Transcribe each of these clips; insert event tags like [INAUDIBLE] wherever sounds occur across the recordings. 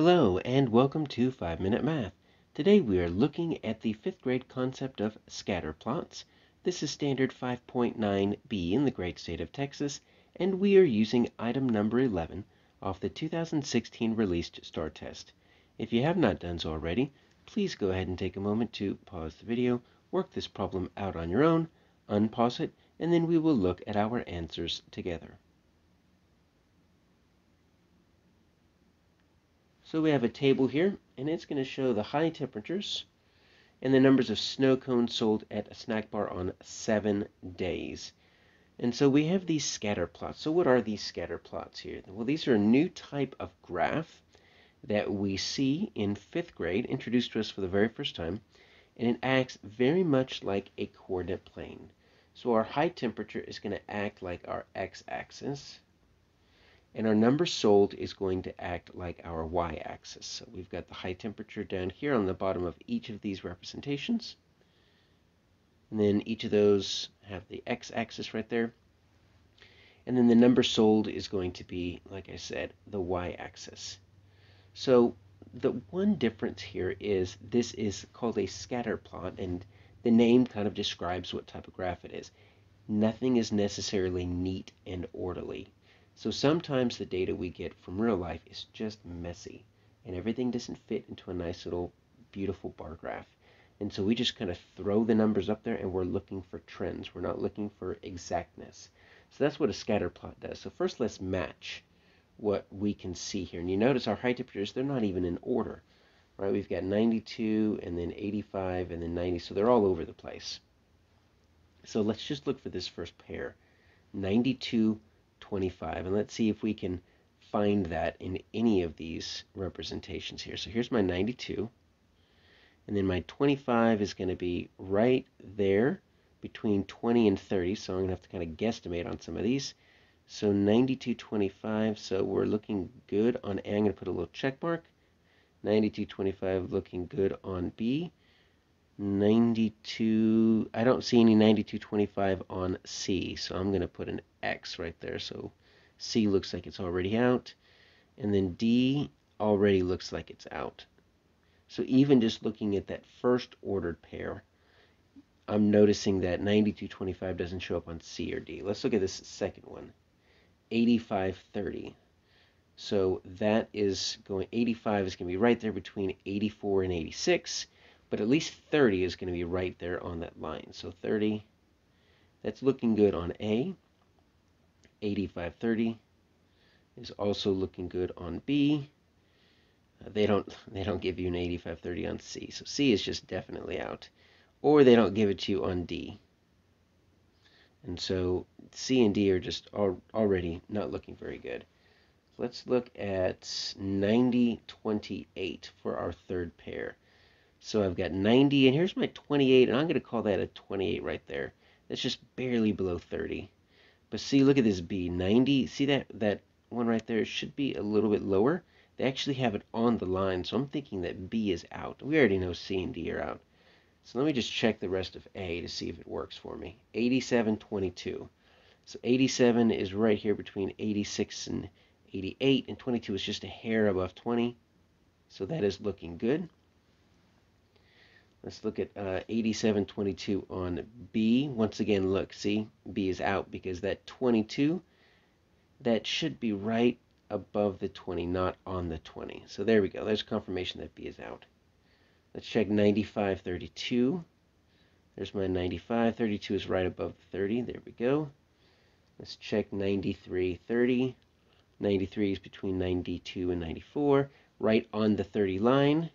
Hello and welcome to 5 Minute Math. Today we are looking at the 5th grade concept of scatter plots. This is standard 5.9b in the great state of Texas and we are using item number 11 off the 2016 released STAAR test. If you have not done so already, please go ahead and take a moment to pause the video, work this problem out on your own, unpause it, and then we will look at our answers together. So we have a table here, and it's going to show the high temperatures and the numbers of snow cones sold at a snack bar on seven days. And so we have these scatter plots. So what are these scatter plots here? Well, these are a new type of graph that we see in fifth grade, introduced to us for the very first time, and it acts very much like a coordinate plane. So our high temperature is going to act like our x-axis, and our number sold is going to act like our y-axis. So we've got the high temperature down here on the bottom of each of these representations. And then each of those have the x-axis right there. And then the number sold is going to be, like I said, the y-axis. So the one difference here is this is called a scatter plot, and the name kind of describes what type of graph it is. Nothing is necessarily neat and orderly. So sometimes the data we get from real life is just messy and everything doesn't fit into a nice little beautiful bar graph. And so we just kind of throw the numbers up there and we're looking for trends. We're not looking for exactness. So that's what a scatter plot does. So first let's match what we can see here. And you notice our high temperatures, they're not even in order. Right? We've got 92 and then 85 and then 90. So they're all over the place. So let's just look for this first pair. 92 25. And let's see if we can find that in any of these representations here. So here's my 92. And then my 25 is going to be right there between 20 and 30. So I'm going to have to kind of guesstimate on some of these. So 92.25. So we're looking good on A. I'm going to put a little check mark. 92.25 looking good on B. 92, I don't see any 9225 on C, so I'm going to put an X right there. So C looks like it's already out, and then D already looks like it's out. So even just looking at that first ordered pair, I'm noticing that 9225 doesn't show up on C or D. Let's look at this second one, 8530. So that is going, 85 is going to be right there between 84 and 86 but at least 30 is going to be right there on that line. So 30, that's looking good on A. 8530 is also looking good on B. Uh, they don't [LAUGHS] they don't give you an 8530 on C. So C is just definitely out. Or they don't give it to you on D. And so C and D are just al already not looking very good. Let's look at 9028 for our third pair. So I've got 90, and here's my 28, and I'm going to call that a 28 right there. That's just barely below 30. But see, look at this B, 90. See that, that one right there should be a little bit lower. They actually have it on the line, so I'm thinking that B is out. We already know C and D are out. So let me just check the rest of A to see if it works for me. 87, 22. So 87 is right here between 86 and 88, and 22 is just a hair above 20. So that is looking good. Let's look at uh, 8722 on B. Once again, look, see, B is out because that 22, that should be right above the 20, not on the 20. So there we go. There's confirmation that B is out. Let's check 9532. There's my 9532 is right above the 30. There we go. Let's check 9330. 93 is between 92 and 94, right on the 30 line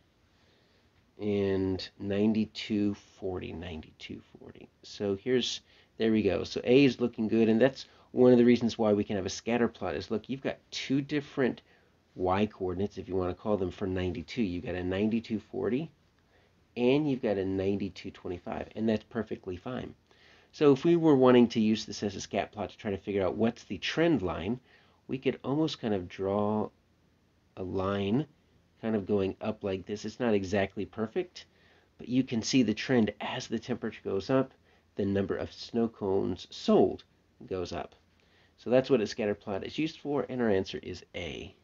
and 9240 9240 so here's there we go. So a is looking good and that's one of the reasons why we can have a scatter plot is look you've got two different y coordinates if you want to call them for 92 you've got a 9240 and you've got a 9225 and that's perfectly fine. So if we were wanting to use this as a scat plot to try to figure out what's the trend line we could almost kind of draw a line kind of going up like this. It's not exactly perfect, but you can see the trend as the temperature goes up, the number of snow cones sold goes up. So that's what a scatter plot is used for, and our answer is A.